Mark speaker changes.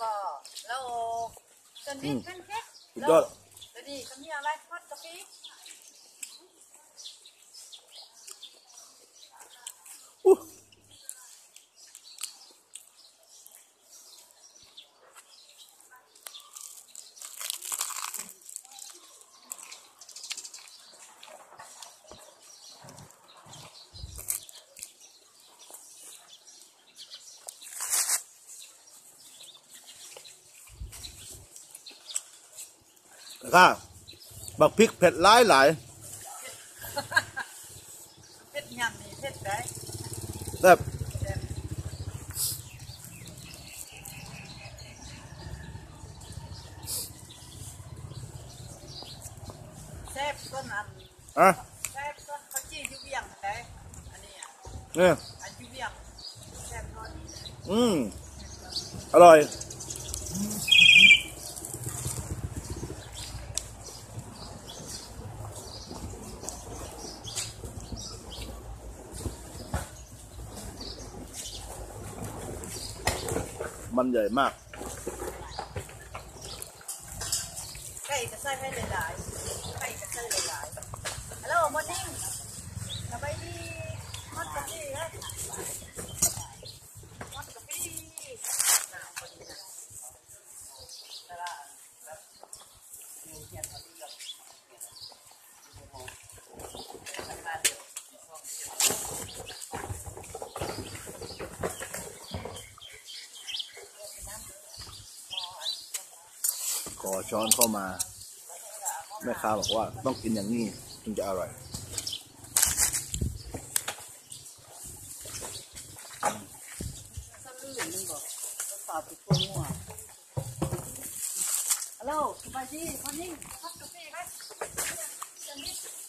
Speaker 1: บ่แล้วโอจนดิ้นเป็นเพ
Speaker 2: ชรสุยอด
Speaker 1: แล้วดีก็มีอะไรทอดกะปิ
Speaker 2: อู้ ค่ะบักพริกเผ็ดหลายหลาย
Speaker 1: เพชรยำนี่เพชรได้
Speaker 2: แบบ
Speaker 1: แซ่บต้นอัน
Speaker 2: อะ
Speaker 1: แซ่บต้นเขาจี้ยูเวียงได้อันนี้อะ
Speaker 2: เนี่ย
Speaker 1: อันยูเวียงแซ่บทอด
Speaker 2: อืมอร่อย มันใหญ่มาก
Speaker 1: ไก่ก็ใส่ให้หลายๆไก่ก็ใส่หลายๆฮัลโหลมอร์นิ่งสบายดีฮอตกาแฟเฮ้ ขอ
Speaker 2: ช้อนเข้ามาแม่ค้าบอกว่าต้องกินอย่างนี้ถึงจะอร่อย
Speaker 1: ฮัลโหลสบายดีคนนี้พักกาแฟครับ